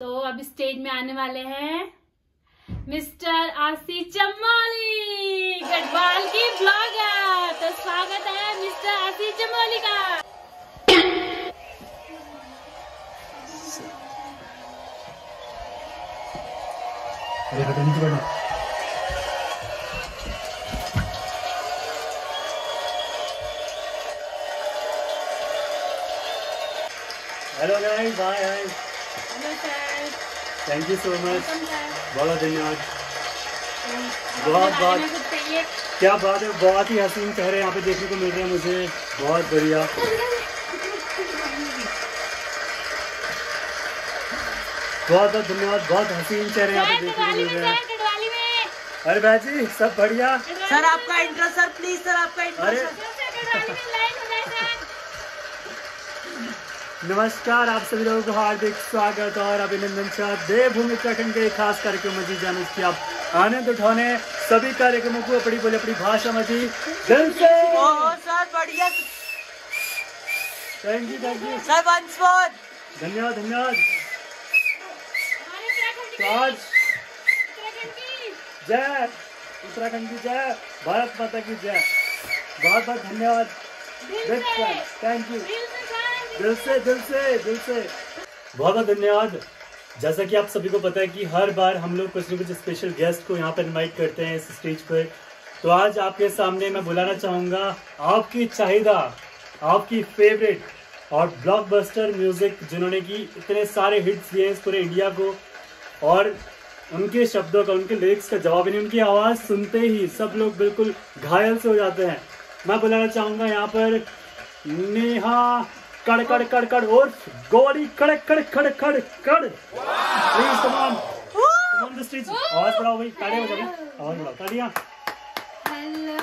तो अब स्टेज में आने वाले हैं मिस्टर आरसी चमोली गढ़वाल की ब्लॉगर। तो स्वागत है मिस्टर आरसी चमोली का। अरे हटो नीचे बैठो bye hi hello sir thank you so much बहुत धन्यवाद बहुत- बहुत- क्या बात है बहुत ही हसीन चेहरे यहाँ पे देखने को मिल रहे हैं मुझे बहुत बढ़िया बहुत बहुत धन्यवाद बहुत हसीन चेहरे यहाँ पे देखने को मिल रहे हैं अरे भाई जी सब बढ़िया सर आपका इंट्रो सर प्लीज़ सर आपका इंट्रो नमस्कार आप सभी लोगों को हार्दिक स्वागत और अभिनंदन चाह देवभूमि उत्तराखंड के खास कार्यक्रम में जी जाने की आप आनंद उठाने सभी कार्यक्रमों को अपनी बोले अपनी भाषा में जी। दिल से बढ़िया। Thank you thank you sir once more धन्यवाद धन्यवाद। तो आज जय उत्तराखंड की जय भारत माता की जय। बहुत बहुत धन्यवाद थैंक यू दिल से दिल से दिल से। बहुत बहुत धन्यवाद। जैसा कि आप सभी को पता है कि हर बार हम लोग कुछ न कुछ स्पेशल गेस्ट को यहाँ पर इनवाइट करते हैं इस स्टेज पर। तो आज आपके सामने मैं बुलाना चाहूँगा आपकी चाहिदा, आपकी फेवरेट और ब्लॉकबस्टर म्यूज़िक जिन्होंने की इतने सारे हिट्स दिए इस पूरे इंडिया को। और उनके शब्दों का, उनके लिरिक्स का जवाब नहीं, उनकी आवाज़ सुनते ही सब लोग बिल्कुल घायल से हो जाते हैं। मैं बुलाना चाहूँगा यहाँ पर नेहा कड़ कड़ कड़ कड़ और गौरी कड़ कड़ कड़ कड़ कड़ please come on come on the stage आवाज बढ़ाओ भाई तालियां बजाओ आवाज बढ़ाओ तालियां हेलो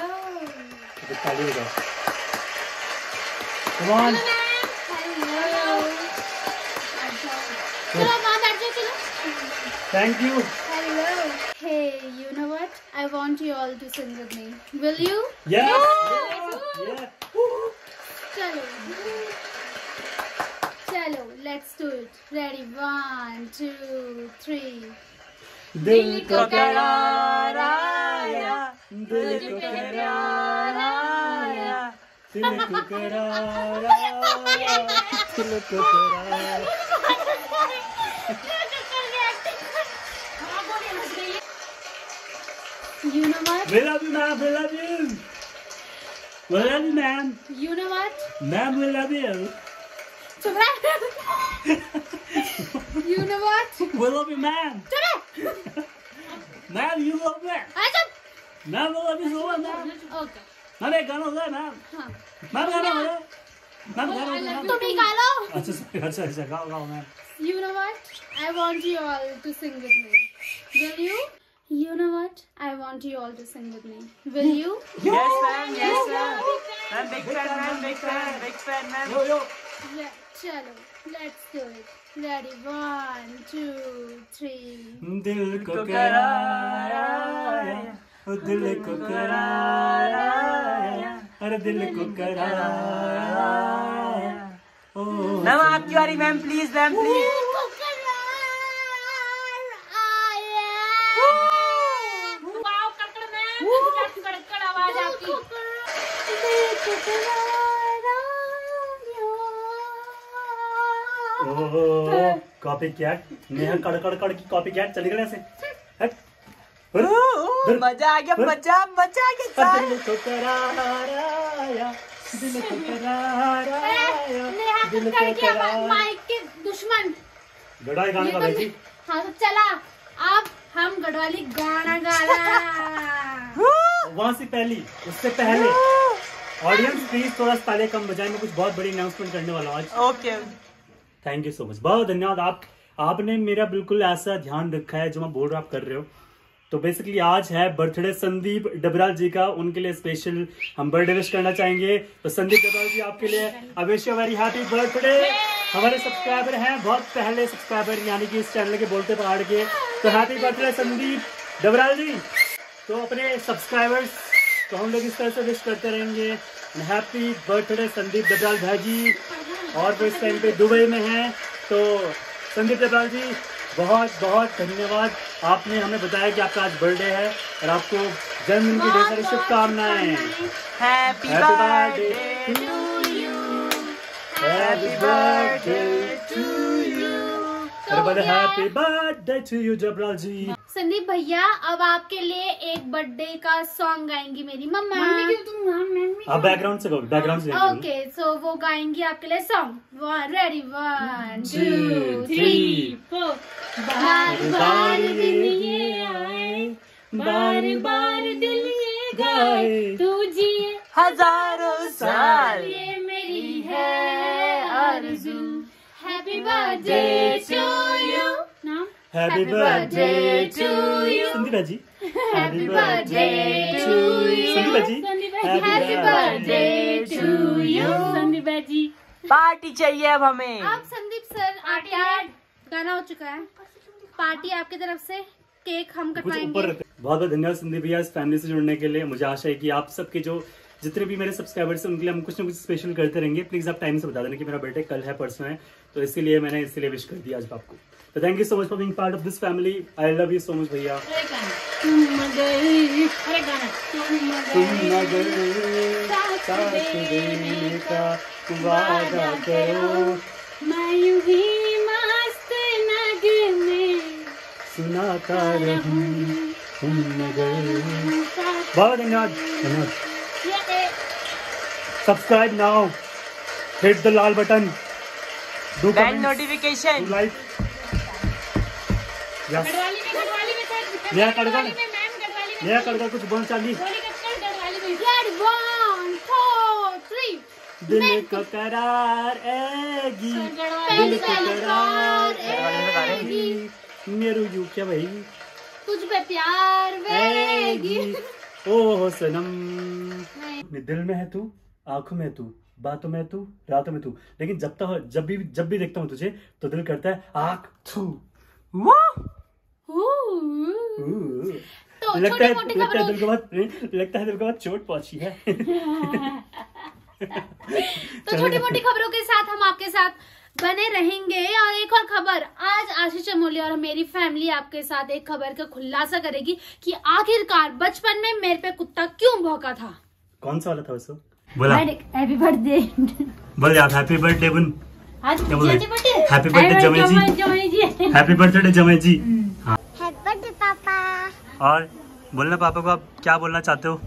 तो ताली बजाओ कमान हेलो चलो माँ बैठ जाओ चलो thank you Hello. Hey, you know what? I want you all to sing with me. Will you? Yes Chalo. Chalo, let's do it. Ready? One, two, three. दिल को करार आया दिल को करार आया दिल को करार आया दिल को करार You know what? We love you, ma'am. We love you. We love you, ma'am. You know what? Ma'am, we love you. चुप रह. You know what? We love you, ma'am. चुप रह. Ma'am, you love me. आ चुप. Ma'am, we love you so much, ma'am. Okay. Ma'am, एक गाना हो गया, ma'am. हाँ. Ma'am, गाना हो गया. Ma'am, गाना हो गया. तुम ही गा लो. अच्छा, sorry, अच्छा, अच्छा, गाओ, गाओ, ma'am. You know what? I want you all to sing with me. Will you? You know what? I want you all to sing with me. Will you? Yes ma'am yes ma'am ma'am big fan ma'am big fan big fan ma'am Yo, yo. Yeah, Chalo. Let's do it ready one two three दिल को करार दिल को करार अरे दिल को करार मैम आपकी बारी ma'am please ma'am please wow, कड़कड़ में, कड़कड़, कड़कड़ आवाज़ आपकी. ओहो कॉपी कैट नेहा कड़ कड़ कड़ की कॉपी कैट चली। दिल- मज़ा आ गया मज़ा मज़ा आ गया सर। दिल को दिल कक्कड़ को माइक दुश्मन। गड़ाई गाना का भाई तो जी हाँ तो चला। अब हम गढ़वाली गाना गा रहा वहाँ से पहली उससे पहले। ऑडियंस प्लीज़ थोड़ा सा ताले कम बजाए। मैं कुछ बहुत बड़ी अनाउंसमेंट करने वाला हूँ आज। Okay thank you so much बहुत धन्यवाद। आप, आपने मेरा बिल्कुल ऐसा ध्यान रखा है जो मैं बोल रहा आप कर रहे हो। तो बेसिकली आज है बर्थडे संदीप डबराल जी का। उनके लिए स्पेशल हम बर्थडे विश करना चाहेंगे। तो संदीप डबराल जी, आपके लिए अवेश वेरी हैप्पी बर्थडे हमारे सब्सक्राइबर हैं, बहुत पहले सब्सक्राइबर यानी कि इस चैनल के बोलते पहाड़ के। तो हैप्पी बर्थडे संदीप डबराल जी। तो अपने सब्सक्राइबर्स को हम लोग इस तरह से विश करते रहेंगे। हैप्पी बर्थडे संदीप डबराल भाई जी। और वो इस टाइम पे दुबई में हैं तो संदीप डबराल जी बहुत बहुत धन्यवाद। आपने हमें बताया कि आपका आज बर्थडे है और आपको जन्मदिन की ढेर सारी शुभकामनाएँ। Happy Happy birthday birthday to you. Happy birthday to you. अरे बोले happy birthday to you Dabral ji. Sandeep भैया अब आपके लिए एक बर्थडे का सॉन्ग गाएँगी मेरी मम्मा। आप बैकग्राउंड से बैकग्राउंड से ओके सो वो गाएँगी आपके लिए song one ready one two three four बार बार दिन ये आए बार बार दिल ये गाए। तू जिए हज़ारों साल ये मेरी है आरज़ू happy birthday to you Happy birthday to you. Sandeepa ji Happy birthday to you. Sandeepa ji Happy birthday to you. Sandeepa ji party चाहिए अब हमें अब संदीप सर आटे गाना हो चुका है पार्टी आपकी तरफ़ से केक हम कटवाएँगे। बहुत बहुत धन्यवाद संदीप भैया इस फैमिली से जुड़ने के लिए। मुझे आशा है कि आप सबके जो जितने भी मेरे सब्सक्राइबर्स हैं उनके लिए हम कुछ ना कुछ स्पेशल करते रहेंगे। प्लीज़ आप टाइम से बता देना कि मेरा बर्थडे कल है परसों है। तो इसीलिए मैंने इसीलिए विश कर दिया आज आपको। तो thank you so much for being part of this family I love you so much भैया ही सुनाता रहूँ तुम गए बहुत धन्यवाद धन्यवाद subscribe now hit the Lal button do bell notification like नया कड़वा गढ़वाली में मैम गढ़वाली में नया करदा कुछ बोल चाली। दिल को करार एगी। दिल को करार एगी। मेरू यू क्या भाई? तुझ पे प्यार वेगी। ओ हो सनम। दिल में है तू आँखों में तू बातों में तू रातों में तू। लेकिन जब तक जब भी जब भी देखता हूँ तुझे तो दिल करता है आँख थू। ऊ। तो लगता छोटी है मोटी लगता है खबरों दिल को बहुत लगता है दिल को बहुत चोट पहुँची है। तो छोटी मोटी खबरों के साथ हम आपके साथ बने रहेंगे और एक और खबर आज आशीष चमोली और मेरी फैमिली आपके साथ एक खबर का खुलासा करेगी कि आखिरकार बचपन में मेरे पे कुत्ता क्यों भौंका था? कौन सा वाला था उसको बोला। हैप्पी बर्थडे बोल यार हैप्पी बर्थडे बुन हैप्पी बर्थडे जमे जी। हैप्पी बर्थडे जमे जी। और बोलना पापा को आप क्या बोलना चाहते हो?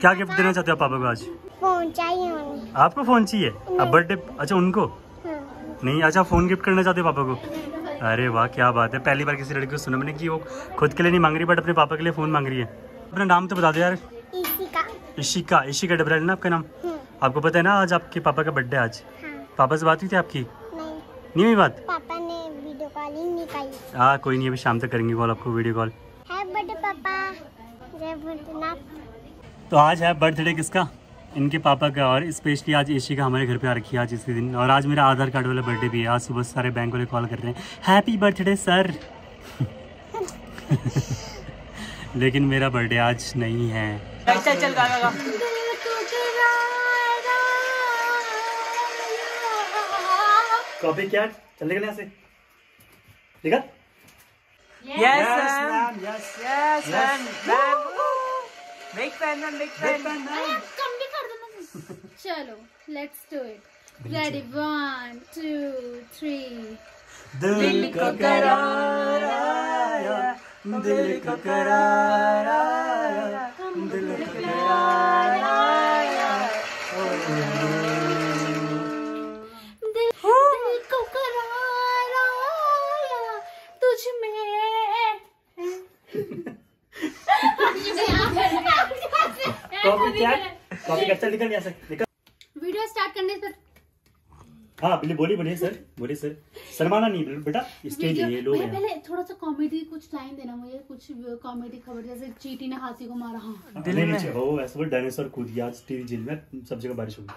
क्या गिफ्ट देना चाहते हो पापा को आज? फ़ोन चाहिए आपको फ़ोन चाहिए? अब बर्थडे अच्छा उनको? हाँ। नहीं अच्छा फ़ोन गिफ्ट करना चाहते हो पापा को? अरे वाह क्या बात है। पहली बार किसी लड़की को सुना मैंने कि वो खुद के लिए नहीं मांग रही बट अपने पापा के लिए फ़ोन मांग रही है। अपना नाम तो बता दो यार। इशिका। इशिका डबराल ना आपका नाम? आपको पता है ना आज आपके पापा का बर्थडे आज? हाँ। पापा से बात हुई थी आपकी? नहीं। हुई बात? पापा ने वीडियो कॉलिंग नहीं हाँ कोई नहीं अभी शाम तक करेंगे कॉल आपको वीडियो कॉल हैप्पी बर्थडे पापा जय भोलेनाथ तो आज है बर्थडे किसका? इनके पापा का और स्पेशली आज एशी का हमारे घर पे आ रखी है आज इसी दिन। और आज मेरा आधार कार्ड वाला बर्थडे भी है। आज सुबह सारे बैंक वाले कॉल कर रहे हैं हैप्पी बर्थडे सर लेकिन मेरा बर्थडे आज नहीं है। चल चल गा गा कॉपी क्या? चल यहाँ से। ठीक है yes ma'am ma'am yes yes ma'am ma'am big fan ma'am big fan कम भी कर दो ना चलो let's do it ready one two three दिल को करार आया दिल को करार आया दिल को करार आया क्या कॉपी क्या निकल यहाँ से निकल। वीडियो स्टार्ट करने से हाँ बोलिए बोलिए बोलिए सर बोलिए सर शर्माना नहीं बेटा स्टेज ये लोग हैं। पहले थोड़ा सा कॉमेडी कुछ लाइन देना मुझे कुछ कॉमेडी खबर जैसे चीटी ने हाथी को मारा हाँ। दिल में। नहीं, हो ऐसे वो डायनासोर कूद गया आज टीवी जेल में सब जगह बारिश होगी।